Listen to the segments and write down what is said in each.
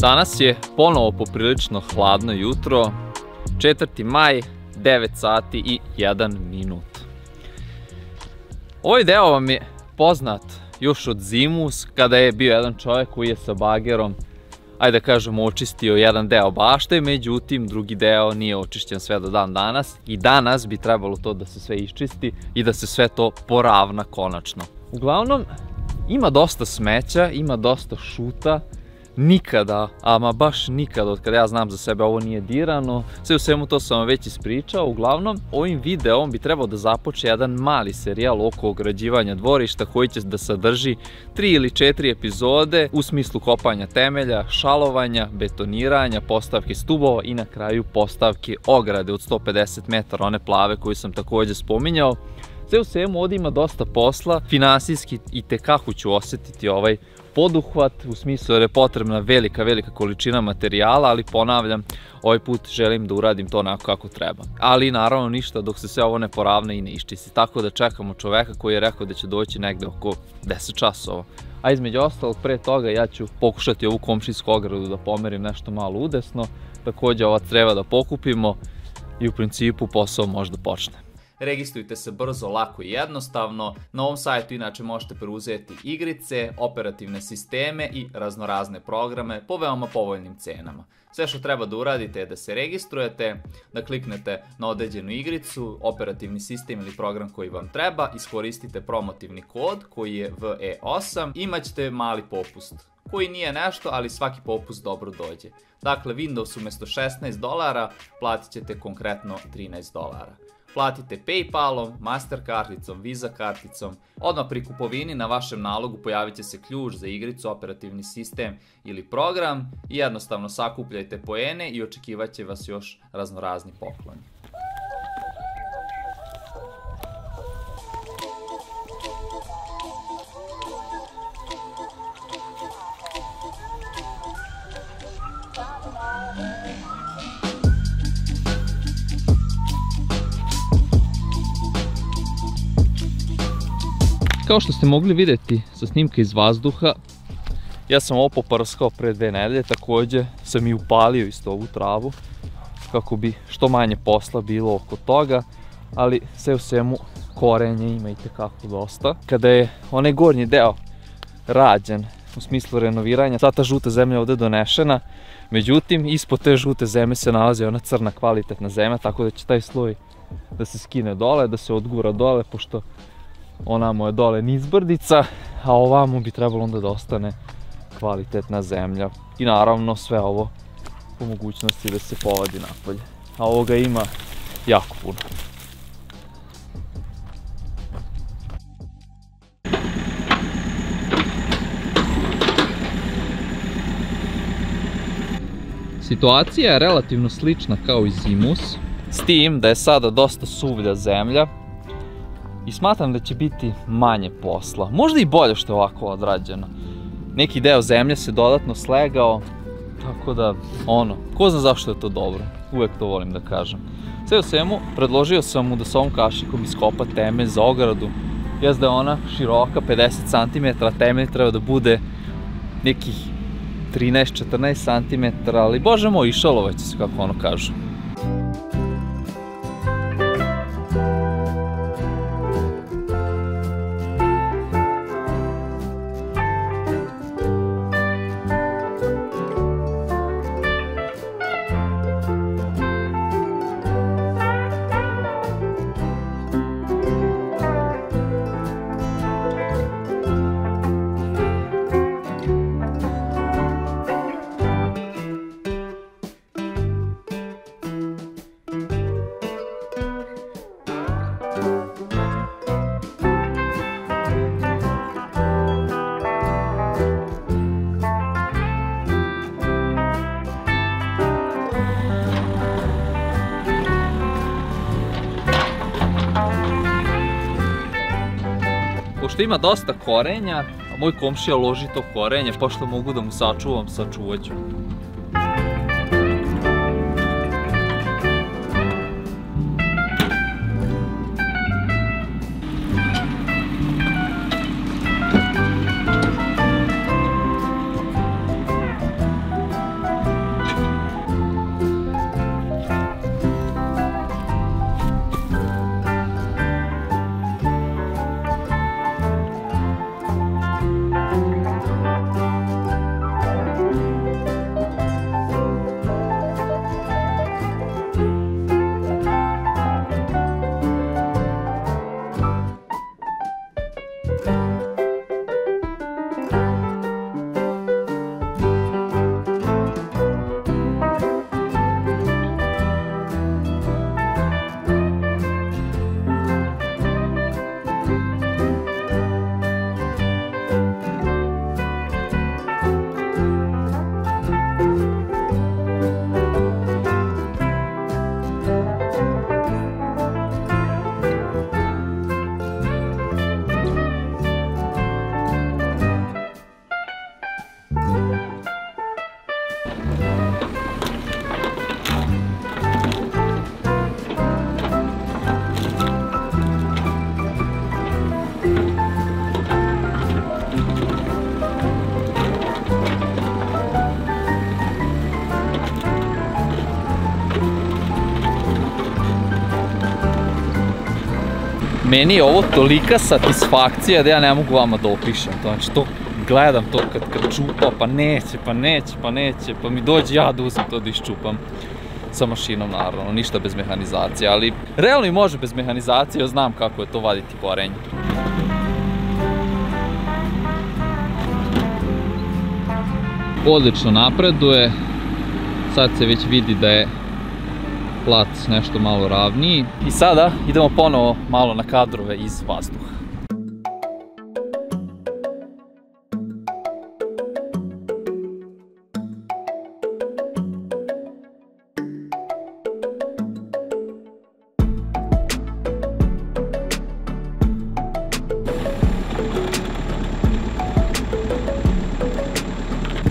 Danas je ponovo poprilično hladno jutro, 4. maj, 9 sati i 1 minut. Ovaj deo vam je poznat još od zimus, kada je bio jedan čovjek koji je sa bagerom, ajde da kažemo, očistio jedan deo bašte, međutim, drugi deo nije očišćen sve do dan danas i danas bi trebalo to da se sve iščisti i da se sve to poravna konačno. Uglavnom, ima dosta smeća, ima dosta šuta, nikada, ama baš nikada od kada ja znam za sebe ovo nije dirano. Sve u svemu to sam vam već ispričao. Uglavnom, ovim videom bi trebao da započe jedan mali serijal oko ograđivanja dvorišta koji će da sadrži tri ili četiri epizode u smislu kopanja temelja, šalovanja, betoniranja, postavke stubova i na kraju postavke ograde od 150 metara, one plave koju sam takođe spominjao. Sve u svemu ovdje ima dosta posla, finansijski i tekako ću osetiti ovaj poduhvat, u smislu jer je potrebna velika, velika količina materijala, ali ponavljam, ovaj put želim da uradim to onako kako treba. Ali naravno ništa dok se sve ovo ne poravne i ne iščisti. Tako da čekamo čoveka koji je rekao da će doći negde oko 10 časova. A između ostalog, pre toga ja ću pokušati ovu komšinsku ogradu da pomerim nešto malo udesno. Takođe ova treba da pokupimo i u principu posao može da počne. Registrujte se brzo, lako i jednostavno. Na ovom sajtu inače možete preuzeti igrice, operativne sisteme i raznorazne programe po veoma povoljnim cenama. Sve što treba da uradite je da se registrujete, da kliknete na određenu igricu, operativni sistem ili program koji vam treba, iskoristite promotivni kod koji je VE8 i imaćete mali popust koji nije nešto, ali svaki popust dobro dođe. Dakle, Windows umesto 16 dolara platit ćete konkretno 13 dolara platite Paypalom, Master karticom, Visa karticom. Odmah pri kupovini na vašem nalogu pojavit će se ključ za igricu, operativni sistem ili program i jednostavno sakupljajte poene i očekivat vas još raznorazni pokloni. Kao što ste mogli videti sa snimka iz vazduha, ja sam ovo poprskao pre dve nedelje, takođe sam i upalio isto ovu travu, kako bi što manje posla bilo oko toga, ali sve u svemu korenje ima i tekako dosta. Kada je onaj gornji deo rađen, u smislu renoviranja, ta ta žuta zemlja ovde donešena, međutim, ispod te žute zemlje se nalazi ona crna kvalitetna zemlja, tako da će taj sloj da se skine dole, da se odgura dole, pošto onamo je dole nizbrdica, a ovamo bi trebalo onda da ostane kvalitetna zemlja. I naravno sve ovo po mogućnosti da se povadi napolje. A ovoga ima jako puno. Situacija je relativno slična kao i zimus, s tim da je sada dosta suvlja zemlja, i smatram da će biti manje posla. Možda i bolje što je ovako odrađeno. Neki deo zemlje se dodatno slegao, tako da, ono, ko zna zašto je to dobro. Uvek to volim da kažem. Sve u svemu, predložio sam mu da sa ovom kašikom iskopa temelj za ogradu. Jaz da je ona široka 50 cm, a temelj treba da bude nekih 13-14 cm, ali bože moj, išalovaće se, kako ono kažu. Pošto ima dosta korenja, a moj komšija loži to korenje, pošto mogu da mu sačuvam, sačuvat ću. Meni je ovo tolika satisfakcija da ja ne mogu vama da opišem to. Znači to gledam to kad, kad čupa, pa neće, pa neće, pa neće, pa mi dođe ja da uzem to da iščupam sa mašinom naravno, ništa bez mehanizacije, ali realno i može bez mehanizacije, ja znam kako je to vaditi korenje. Odlično napreduje, sad se već vidi da je plac nešto malo ravniji. I sada idemo ponovo malo na kadrove iz vazduha.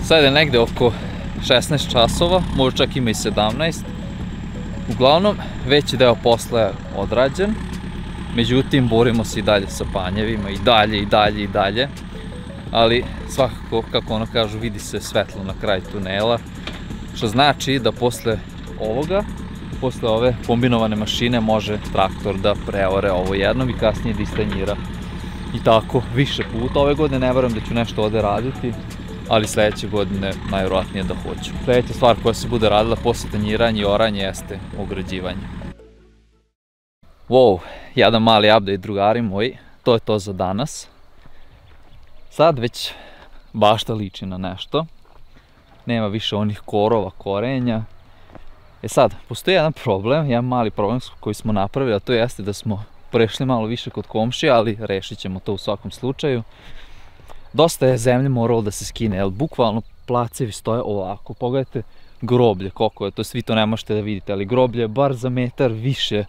Sad je negde oko 16 časova, možda čak ima i 17. Uglavnom, veći deo posla je odrađen, međutim, borimo se i dalje sa panjevima, i dalje, i dalje, i dalje. Ali, svakako, kako ono kažu, vidi se svetlo na kraj tunela, što znači da posle ovoga, posle ove kombinovane mašine može traktor da preore ovo jednom i kasnije da istanjira. I tako, više puta. Ove godine ne verujem da ću nešto ovde raditi, ali sledeće godine najvjerojatnije da hoću. Sledeća stvar koja se bude radila posle tanjiranja i oranja jeste ograđivanje. Wow, jedan mali update drugari moji, to je to za danas. Sad već bašta liči na nešto. Nema više onih korova, korenja. E sad, postoji jedan problem, jedan mali problem koji smo napravili, a to jeste da smo prešli malo više kod komšija, ali rešit ćemo to u svakom slučaju dosta je zemlje moralo da se skine, jer bukvalno placevi stoje ovako. Pogledajte groblje, koliko je, to svi to ne možete da vidite, ali groblje je bar za metar više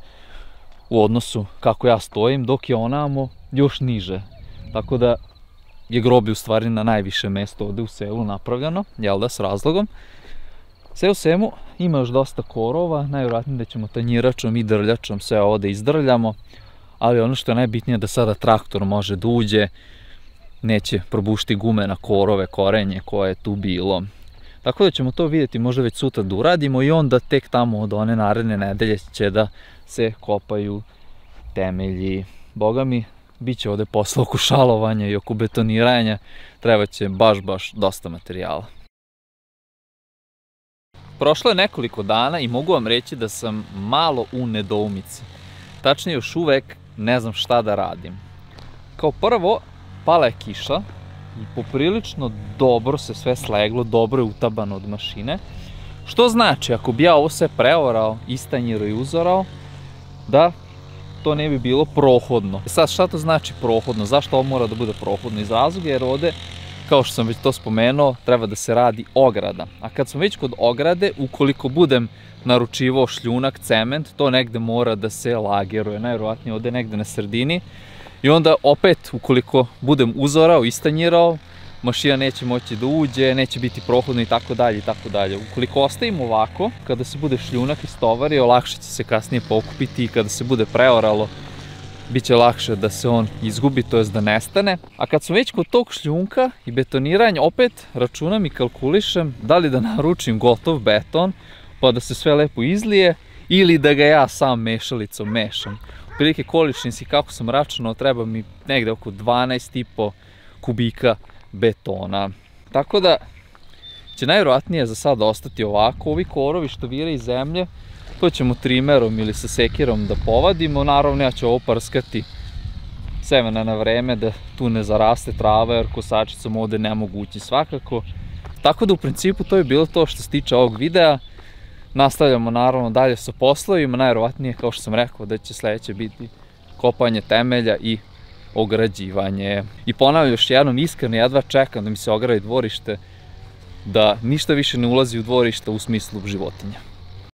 u odnosu kako ja stojim, dok je onamo još niže. Tako da je groblje u stvari na najviše mesto ovde u selu napravljeno, jel da, s razlogom. Sve u svemu ima još dosta korova, najvjerojatnije da ćemo tanjiračom i drljačom sve ovo da izdrljamo, ali ono što je najbitnije da sada traktor može da uđe, neće probušti gume na korove, korenje koje je tu bilo. Tako da ćemo to vidjeti možda već sutra da uradimo i onda tek tamo od one naredne nedelje će da se kopaju temelji. Boga mi, bit će ovde posla oko šalovanja i oko betoniranja, treba će baš, baš dosta materijala. Prošlo je nekoliko dana i mogu vam reći da sam malo u nedoumici. Tačnije još uvek ne znam šta da radim. Kao prvo, pala je kiša i poprilično dobro se sve sleglo, dobro je utabano od mašine. Što znači, ako bi ja ovo sve preorao, istanjiro i uzorao, da to ne bi bilo prohodno. Sad, šta to znači prohodno? Zašto ovo mora da bude prohodno? Iz razloga jer ovde, kao što sam već to spomenuo, treba da se radi ograda. A kad smo već kod ograde, ukoliko budem naručivao šljunak, cement, to negde mora da se lageruje. Najvjerovatnije ovde negde na sredini. I onda opet, ukoliko budem uzorao, istanjirao, mašina neće moći da uđe, neće biti prohodno i tako dalje i tako dalje. Ukoliko ostavimo ovako, kada se bude šljunak istovario, lakše će se kasnije pokupiti i kada se bude preoralo, bit će lakše da se on izgubi, to jest da nestane. A kad sam već kod tog šljunka i betoniranja, opet računam i kalkulišem da li da naručim gotov beton, pa da se sve lepo izlije, ili da ga ja sam mešalicom mešam otprilike količnici kako sam računao treba mi negde oko 12,5 kubika betona. Tako da će najvjerojatnije za sad ostati ovako. Ovi korovi što vire iz zemlje, to ćemo trimerom ili sa sekirom da povadimo. Naravno ja ću ovo prskati semena na vreme da tu ne zaraste trava jer kosačicom ovde nemogući svakako. Tako da u principu to je bilo to što se tiče ovog videa. Nastavljamo naravno dalje sa poslovima, najvjerovatnije kao što sam rekao da će sledeće biti kopanje temelja i ograđivanje. I ponavljam još jednom, iskreno jedva čekam da mi se ogradi dvorište, da ništa više ne ulazi u dvorište u smislu životinja.